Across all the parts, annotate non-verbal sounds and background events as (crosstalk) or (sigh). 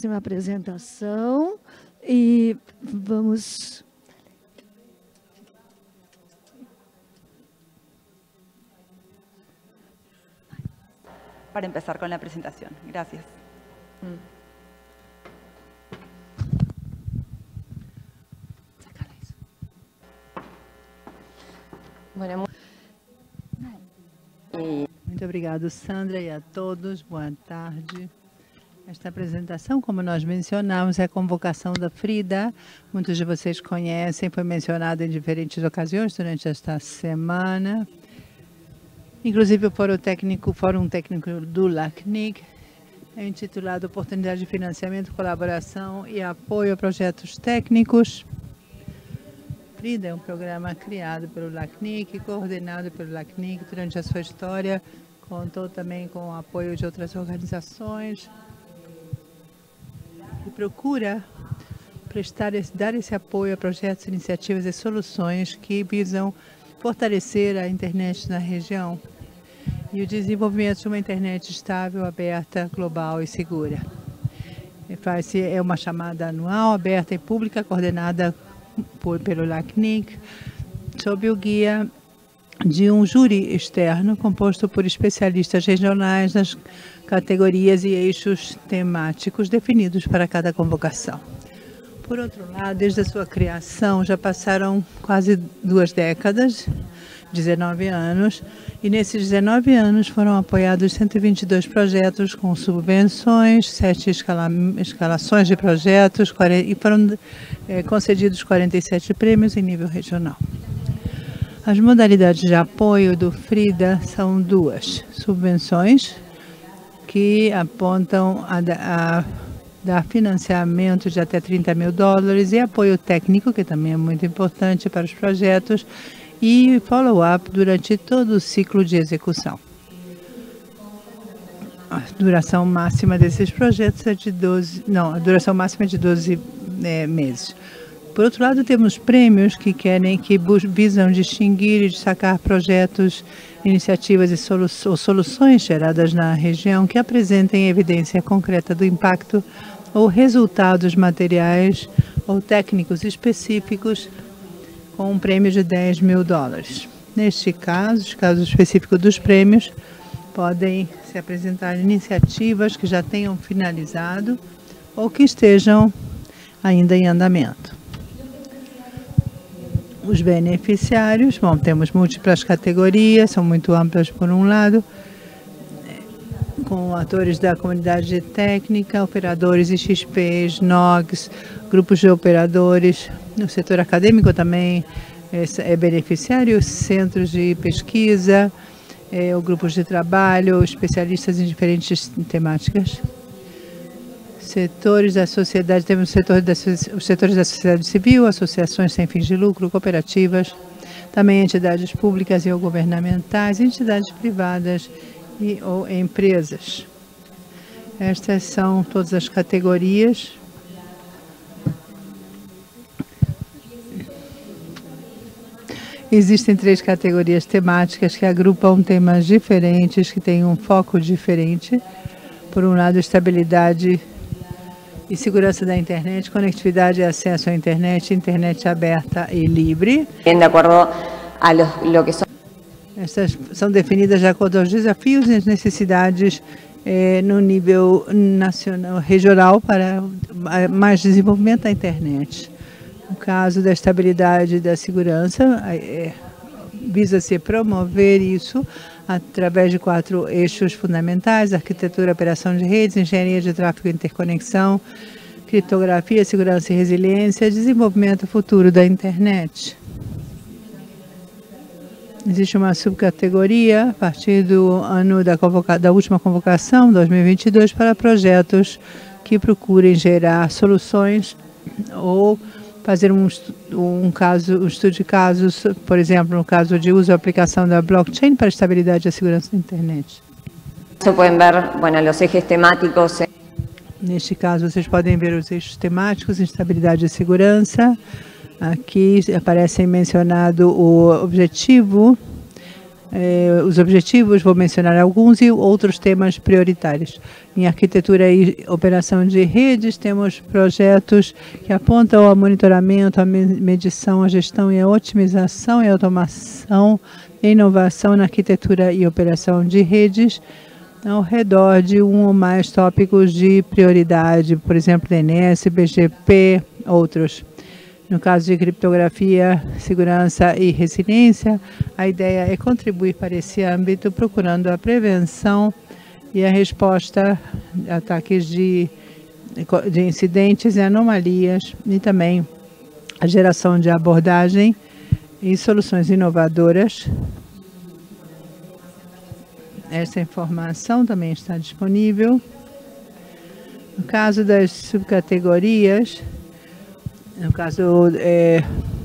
próxima apresentação e vamos para empezar con la presentación. Gracias. Bueno, Muito obrigado, Sandra, e a todos. Boa tarde. Esta apresentação, como nós mencionamos, é a convocação da Frida. Muitos de vocês conhecem, foi mencionado em diferentes ocasiões durante esta semana. Inclusive o Fórum Técnico, Fórum Técnico do LACNIC, é intitulado Oportunidade de Financiamento, Colaboração e Apoio a Projetos Técnicos. Frida é um programa criado pelo LACNIC, coordenado pelo LACNIC durante a sua história, contou também com o apoio de outras organizações e procura prestar esse, dar esse apoio a projetos, iniciativas e soluções que visam fortalecer a internet na região e o desenvolvimento de uma internet estável, aberta, global e segura. Faz é uma chamada anual, aberta e pública, coordenada por, pelo LACNIC, sob o guia de um júri externo composto por especialistas regionais nas categorias e eixos temáticos definidos para cada convocação. Por outro lado, desde a sua criação já passaram quase duas décadas, 19 anos, e nesses 19 anos foram apoiados 122 projetos com subvenções, sete escala, escalações de projetos e foram é, concedidos 47 prêmios em nível regional. As modalidades de apoio do FRIDA são duas: subvenções, que apontam a, a dar financiamento de até 30 mil dólares, e apoio técnico, que também é muito importante para os projetos, e follow-up durante todo o ciclo de execução. A duração máxima desses projetos é de 12, não, a duração máxima é de 12 é, meses. Por outro lado, temos prêmios que querem, que visam distinguir e destacar projetos, iniciativas e solu ou soluções geradas na região que apresentem evidência concreta do impacto ou resultados materiais ou técnicos específicos com um prêmio de 10 mil dólares. Neste caso, caso específico dos prêmios, podem se apresentar iniciativas que já tenham finalizado ou que estejam ainda em andamento. Os beneficiários, bom, temos múltiplas categorias, são muito amplas por um lado, com atores da comunidade técnica, operadores XPs, NOGs, grupos de operadores, no setor acadêmico também é, beneficiário, centros de pesquisa, é, grupos de trabalho, especialistas em diferentes temáticas setores da sociedade, temos da, os setores da sociedade civil, associações sem fins de lucro, cooperativas, também entidades públicas e ou governamentais, entidades privadas e ou empresas. Estas são todas as categorias. Existem três categorias temáticas que agrupam temas diferentes, que têm um foco diferente. Por um lado, estabilidade e segurança da internet, conectividade e acesso à internet, internet aberta e livre. De acordo a lo, lo que são Essas são definidas de acordo aos desafios e as necessidades eh, no nível nacional, regional para mais desenvolvimento da internet. No caso da estabilidade e da segurança, eh, visa-se promover isso através de quatro eixos fundamentais: arquitetura, operação de redes, engenharia de tráfego e interconexão, criptografia, segurança e resiliência, desenvolvimento futuro da internet. Existe uma subcategoria a partir do ano da, da última convocação, 2022, para projetos que procurem gerar soluções ou fazer um, um caso, um estudo de casos, por exemplo, no caso de uso e aplicação da blockchain para a estabilidade e a segurança da internet. Vocês podem ver, bueno, os eixos temáticos. Neste caso, vocês podem ver os eixos temáticos, estabilidade e segurança. Aqui aparece mencionado o objetivo eh, os objetivos, vou mencionar alguns e outros temas prioritários. Em arquitetura e operação de redes, temos projetos que apontam ao monitoramento, a medição, a gestão e a otimização e automação, inovação na arquitetura e operação de redes, ao redor de um ou mais tópicos de prioridade, por exemplo, DNS, BGP, outros. No caso de criptografia, segurança e resiliência, a ideia é contribuir para esse âmbito, procurando a prevenção e a resposta a ataques de, de incidentes e anomalias, e também a geração de abordagem e soluções inovadoras. Essa informação também está disponível. No caso das subcategorias, no caso, é,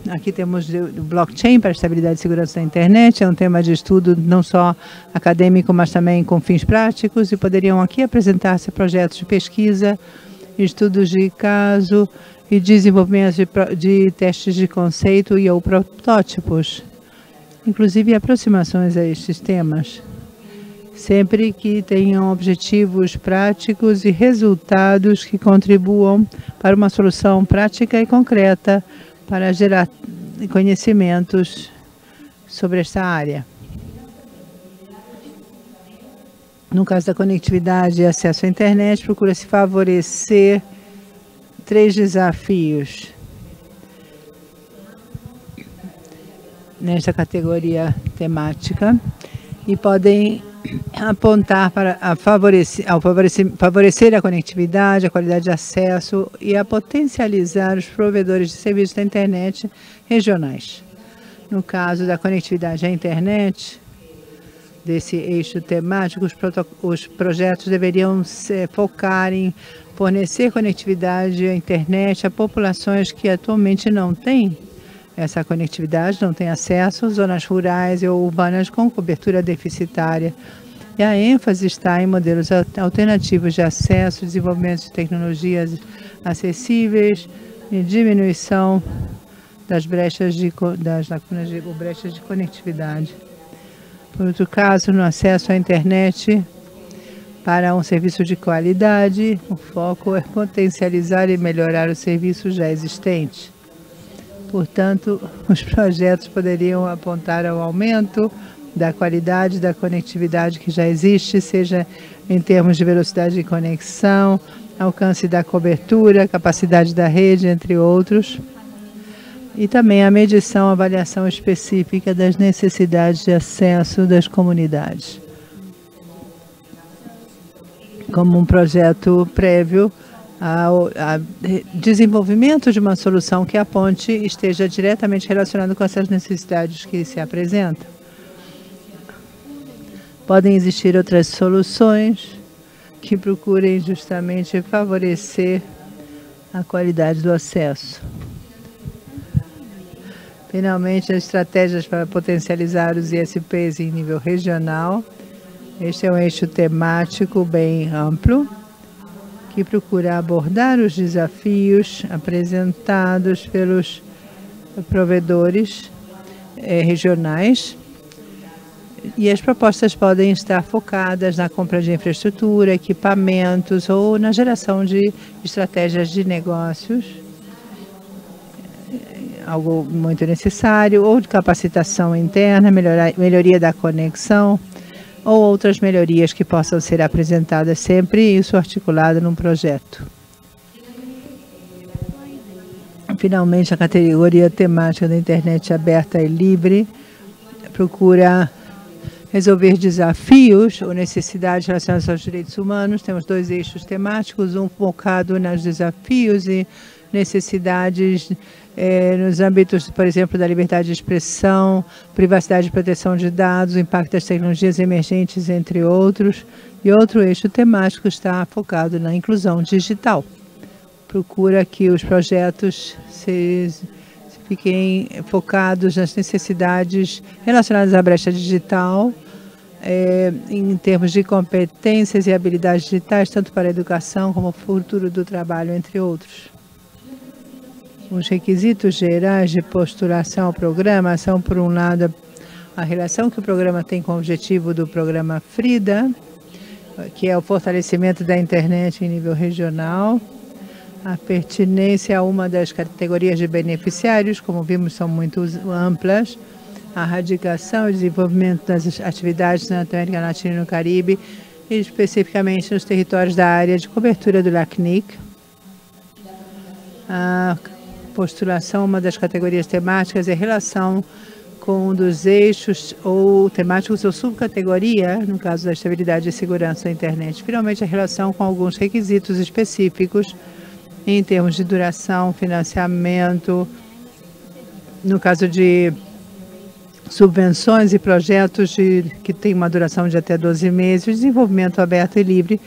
aqui temos blockchain para estabilidade e segurança da internet, é um tema de estudo não só acadêmico, mas também com fins práticos, e poderiam aqui apresentar-se projetos de pesquisa, estudos de caso e desenvolvimento de, de testes de conceito e ou protótipos, inclusive aproximações a estes temas sempre que tenham objetivos práticos e resultados que contribuam para uma solução prática e concreta para gerar conhecimentos sobre esta área. No caso da conectividade e acesso à internet, procura-se favorecer três desafios. Nesta categoria temática e podem apontar para a favorecer, ao favorecer, favorecer a conectividade, a qualidade de acesso e a potencializar os provedores de serviços da internet regionais. No caso da conectividade à internet, desse eixo temático, os, os projetos deveriam se focar em fornecer conectividade à internet a populações que atualmente não têm essa conectividade, não têm acesso, zonas rurais ou urbanas com cobertura deficitária. E a ênfase está em modelos alternativos de acesso, desenvolvimento de tecnologias acessíveis e diminuição das brechas de, das lacunas de, brechas de conectividade. Por outro caso, no acesso à internet para um serviço de qualidade, o foco é potencializar e melhorar o serviço já existente. Portanto, (laughs) os projetos poderiam apontar ao aumento da qualidade da conectividade que já existe, seja em termos de velocidade de conexão, alcance da cobertura, capacidade da rede, entre outros. E também a medição, avaliação específica das necessidades de acesso das comunidades. Como um projeto prévio ao, desenvolvimento de uma solução que a ponte esteja diretamente relacionada com essas necessidades que se apresentam. Podem existir outras soluções que procurem justamente favorecer a qualidade do acesso. Finalmente, as estratégias para potencializar os ISPs em nível regional. Este é um eixo temático bem amplo que procura abordar os desafios apresentados pelos provedores eh, regionais. E as propostas podem estar focadas na compra de infraestrutura, equipamentos ou na geração de estratégias de negócios, algo muito necessário, ou de capacitação interna, melhoria da conexão, ou outras melhorias que possam ser apresentadas sempre, isso articulado num projeto. Finalmente, a categoria temática da internet aberta e livre procura resolver desafios ou necessidades relacionadas aos direitos humanos. Temos dois eixos temáticos, um focado nos desafios e necessidades é, nos âmbitos, por exemplo, da liberdade de expressão, privacidade e proteção de dados, impacto das tecnologias emergentes, entre outros. E outro eixo temático está focado na inclusão digital. Procura que os projetos se, se fiquem focados nas necessidades relacionadas à brecha digital, é, em termos de competências e habilidades digitais, tanto para a educação como o futuro do trabalho, entre outros. Os requisitos gerais de postulação ao programa são, por um lado, a relação que o programa tem com o objetivo do programa FRIDA, que é o fortalecimento da internet em nível regional, a pertinência a uma das categorias de beneficiários, como vimos, são muito amplas, a radicação e desenvolvimento das atividades na América Latina e no Caribe, e especificamente nos territórios da área de cobertura do LACNIC. A postulação, uma das categorias temáticas, é relação com um dos eixos ou temáticos ou subcategoria, no caso da estabilidade e segurança da internet. Finalmente, a relação com alguns requisitos específicos em termos de duração, financiamento, no caso de subvenções e projetos de, que têm uma duração de até 12 meses, desenvolvimento aberto e livre,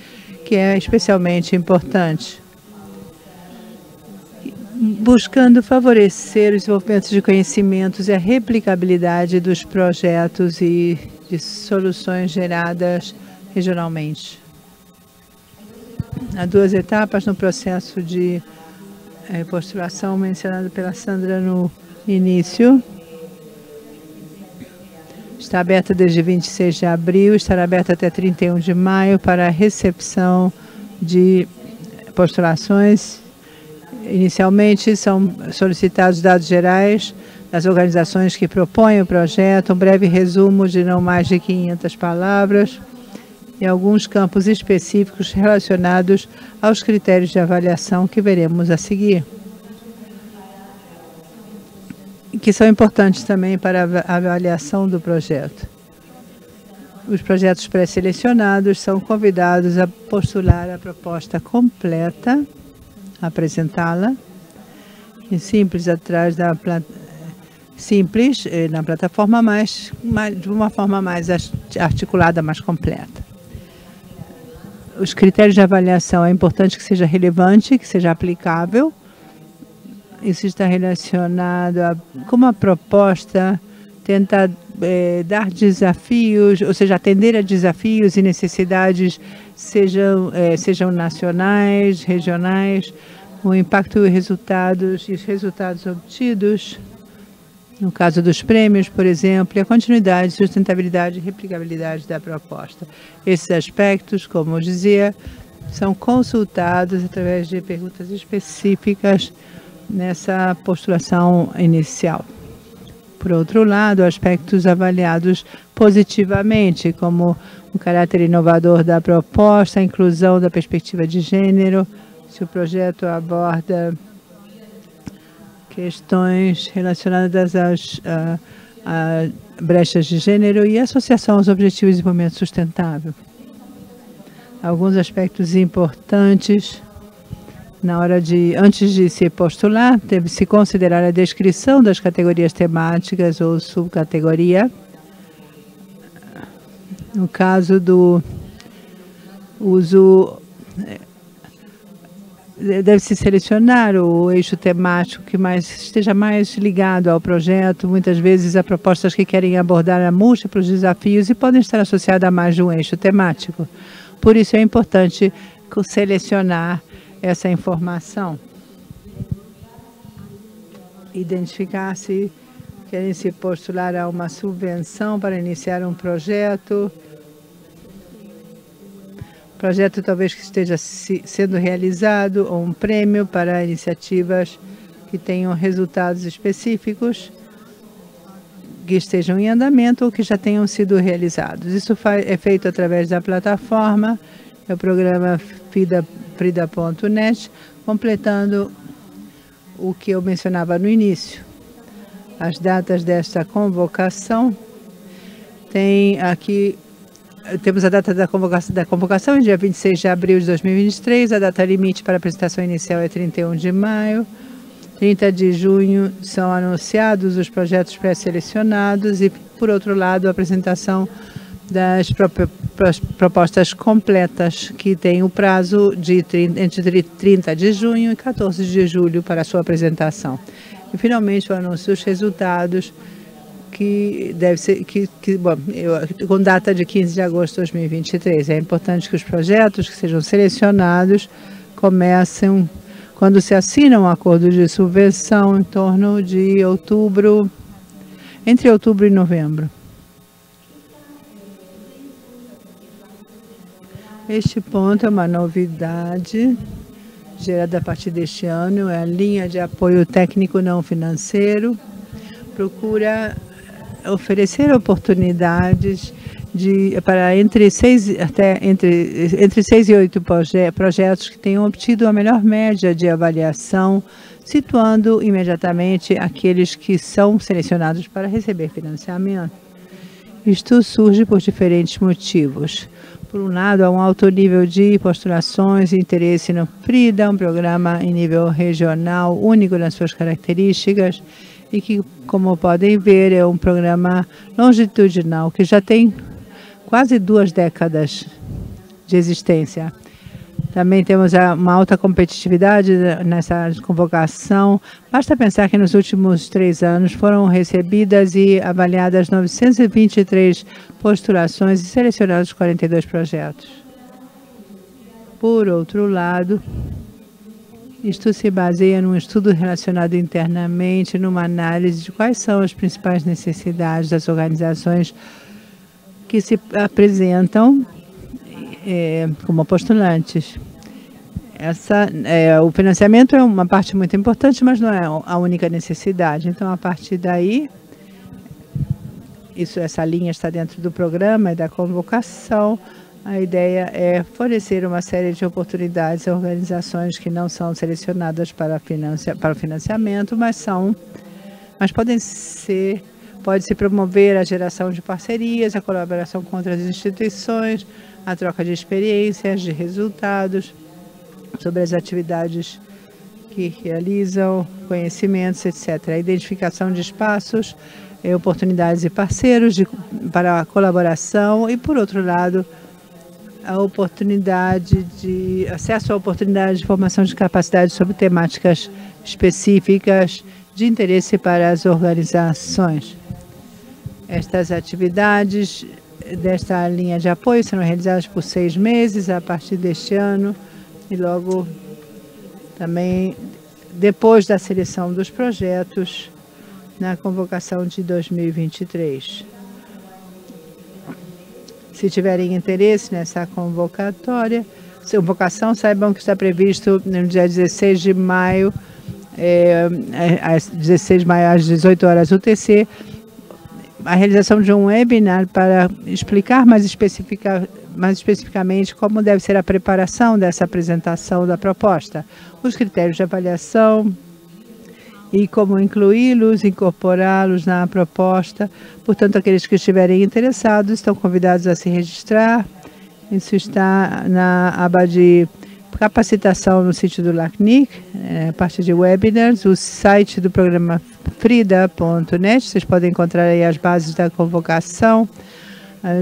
que é especialmente importante. Buscando favorecer o desenvolvimento de conhecimentos e a replicabilidade dos projetos e de soluções geradas regionalmente. Há duas etapas no processo de postulação mencionado pela Sandra no início. Está aberta desde 26 de abril, estará aberta até 31 de maio para a recepção de postulações. Inicialmente são solicitados dados gerais das organizações que propõem o projeto, um breve resumo de não mais de 500 palavras e alguns campos específicos relacionados aos critérios de avaliação que veremos a seguir. Que são importantes também para a avaliação do projeto. Os projetos pré-selecionados são convidados a postular a proposta completa, apresentá-la, em simples atrás da simples eh, na plataforma, mas de uma forma mais articulada, mais completa os critérios de avaliação é importante que seja relevante, que seja aplicável. Isso está relacionado a como a proposta tenta é, dar desafios, ou seja, atender a desafios e necessidades, sejam, é, sejam nacionais, regionais, o impacto e resultados e os resultados obtidos no caso dos prêmios, por exemplo, e a continuidade, sustentabilidade e replicabilidade da proposta. Esses aspectos, como eu dizia, são consultados através de perguntas específicas nessa postulação inicial. Por outro lado, aspectos avaliados positivamente, como o caráter inovador da proposta, a inclusão da perspectiva de gênero, se o projeto aborda questões relacionadas às a, a brechas de gênero e associação aos Objetivos de Desenvolvimento Sustentável. Alguns aspectos importantes na hora de, antes de se postular, deve-se considerar a descrição das categorias temáticas ou subcategoria. No caso do uso deve-se selecionar o eixo temático que mais esteja mais ligado ao projeto, muitas vezes a propostas que querem abordar múltiplos desafios e podem estar associadas a mais de um eixo temático. Por isso é importante selecionar essa informação. Identificar se querem se postular a uma subvenção para iniciar um projeto, projeto talvez que esteja sendo realizado ou um prêmio para iniciativas que tenham resultados específicos que estejam em andamento ou que já tenham sido realizados. Isso é feito através da plataforma, é o programa frida.net, completando o que eu mencionava no início. As datas desta convocação tem aqui temos a data da convocação, da convocação, dia 26 de abril de 2023. A data limite para apresentação inicial é 31 de maio. 30 de junho são anunciados os projetos pré-selecionados e, por outro lado, a apresentação das propostas completas, que tem o prazo de 30, entre 30 de junho e 14 de julho para sua apresentação. E, finalmente, o anúncio dos resultados que deve ser que, que bom, eu, com data de 15 de agosto de 2023. É importante que os projetos que sejam selecionados comecem quando se assina um acordo de subvenção em torno de outubro, entre outubro e novembro. Este ponto é uma novidade gerada a partir deste ano, é a linha de apoio técnico não financeiro, procura oferecer oportunidades de, para entre seis, até entre, entre seis e oito proje projetos que tenham obtido a melhor média de avaliação, situando imediatamente aqueles que são selecionados para receber financiamento. Isto surge por diferentes motivos. Por um lado, há um alto nível de postulações e interesse no FRIDA, um programa em nível regional único nas suas características e que, como podem ver, é um programa longitudinal que já tem quase duas décadas de existência. Também temos uma alta competitividade nessa convocação. Basta pensar que nos últimos três anos foram recebidas e avaliadas 923 postulações e selecionados 42 projetos. Por outro lado, isto se baseia num estudo relacionado internamente, numa análise de quais são as principais necessidades das organizações que se apresentam é, como postulantes. Essa, é, o financiamento é uma parte muito importante, mas não é a única necessidade. Então, a partir daí, isso, essa linha está dentro do programa e da convocação. A ideia é fornecer uma série de oportunidades a organizações que não são selecionadas para, financia, para o financiamento, mas são, mas podem ser Pode-se promover a geração de parcerias, a colaboração com outras instituições, a troca de experiências, de resultados sobre as atividades que realizam, conhecimentos, etc. A identificação de espaços, eh, oportunidades e parceiros de, para a colaboração e, por outro lado, a oportunidade de acesso à oportunidade de formação de capacidade sobre temáticas específicas de interesse para as organizações. Estas atividades desta linha de apoio serão realizadas por seis meses a partir deste ano e logo também depois da seleção dos projetos na convocação de 2023. Se tiverem interesse nessa convocatória, convocação, saibam que está previsto no dia 16 de maio, é, às 16 de maio às 18 horas UTC, a realização de um webinar para explicar mais, especifica, mais especificamente como deve ser a preparação dessa apresentação da proposta, os critérios de avaliação e como incluí-los, incorporá-los na proposta. Portanto, aqueles que estiverem interessados estão convidados a se registrar. Isso está na aba de capacitação no sítio do LACNIC, é, parte de webinars, o site do programa frida.net, vocês podem encontrar aí as bases da convocação,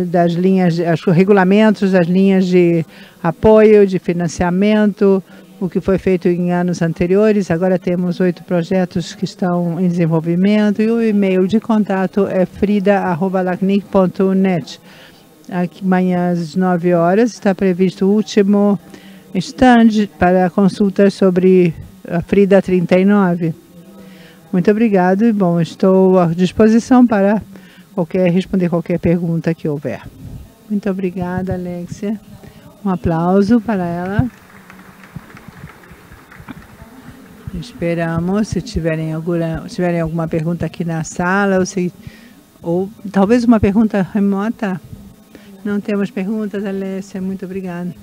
das linhas, os regulamentos, das linhas de apoio, de financiamento, o que foi feito em anos anteriores. Agora temos oito projetos que estão em desenvolvimento e o e-mail de contato é frida.lacnic.net. Amanhã às 9 horas está previsto o último stand para consultas sobre a Frida 39. Muito obrigado e bom, estou à disposição para qualquer responder qualquer pergunta que houver. Muito obrigada, Alexia. Um aplauso para ela. Esperamos, se tiverem alguma, se tiverem alguma pergunta aqui na sala, ou, se, ou talvez uma pergunta remota. Não temos perguntas, Alessia. Muito obrigada.